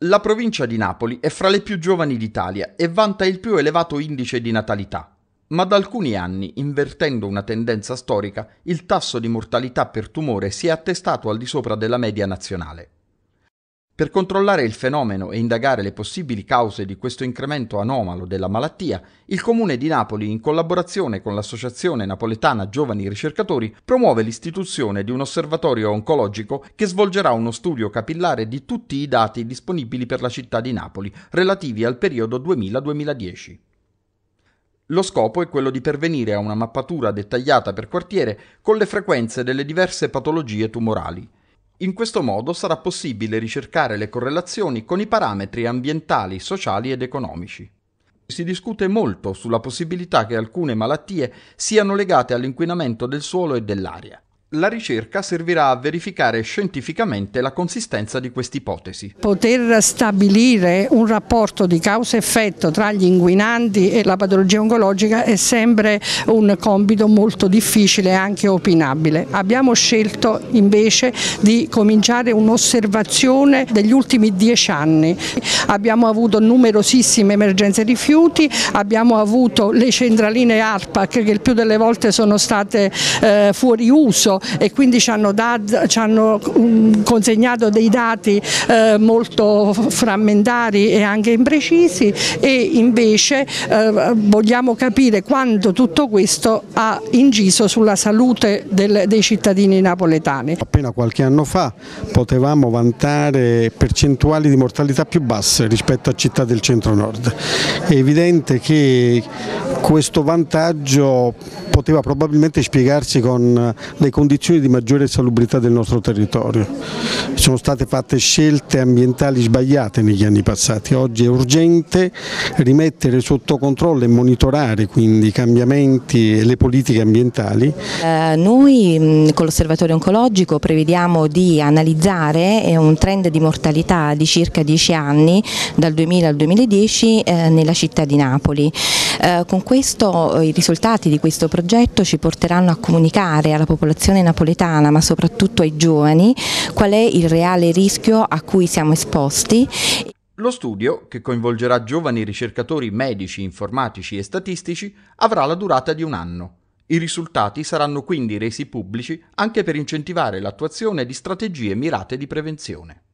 La provincia di Napoli è fra le più giovani d'Italia e vanta il più elevato indice di natalità. Ma da alcuni anni, invertendo una tendenza storica, il tasso di mortalità per tumore si è attestato al di sopra della media nazionale. Per controllare il fenomeno e indagare le possibili cause di questo incremento anomalo della malattia, il Comune di Napoli, in collaborazione con l'Associazione Napoletana Giovani Ricercatori, promuove l'istituzione di un osservatorio oncologico che svolgerà uno studio capillare di tutti i dati disponibili per la città di Napoli, relativi al periodo 2000-2010. Lo scopo è quello di pervenire a una mappatura dettagliata per quartiere con le frequenze delle diverse patologie tumorali, in questo modo sarà possibile ricercare le correlazioni con i parametri ambientali, sociali ed economici. Si discute molto sulla possibilità che alcune malattie siano legate all'inquinamento del suolo e dell'aria. La ricerca servirà a verificare scientificamente la consistenza di quest'ipotesi. Poter stabilire un rapporto di causa-effetto tra gli inquinanti e la patologia oncologica è sempre un compito molto difficile e anche opinabile. Abbiamo scelto invece di cominciare un'osservazione degli ultimi dieci anni. Abbiamo avuto numerosissime emergenze rifiuti, abbiamo avuto le centraline ARPAC che il più delle volte sono state eh, fuori uso e quindi ci hanno, dat, ci hanno mm, consegnato dei dati eh, molto frammentari e anche imprecisi e invece eh, vogliamo capire quanto tutto questo ha inciso sulla salute del, dei cittadini napoletani. Appena qualche anno fa potevamo vantare percentuali di mortalità più basse rispetto a città del centro-nord. È evidente che questo vantaggio poteva probabilmente spiegarsi con le condizioni di maggiore salubrità del nostro territorio. Sono state fatte scelte ambientali sbagliate negli anni passati, oggi è urgente rimettere sotto controllo e monitorare quindi i cambiamenti e le politiche ambientali. Eh, noi con l'osservatorio oncologico prevediamo di analizzare eh, un trend di mortalità di circa 10 anni dal 2000 al 2010 eh, nella città di Napoli. Eh, con questo i risultati di questo progetto progetto ci porteranno a comunicare alla popolazione napoletana ma soprattutto ai giovani qual è il reale rischio a cui siamo esposti. Lo studio, che coinvolgerà giovani ricercatori medici, informatici e statistici, avrà la durata di un anno. I risultati saranno quindi resi pubblici anche per incentivare l'attuazione di strategie mirate di prevenzione.